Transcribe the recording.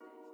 Purchase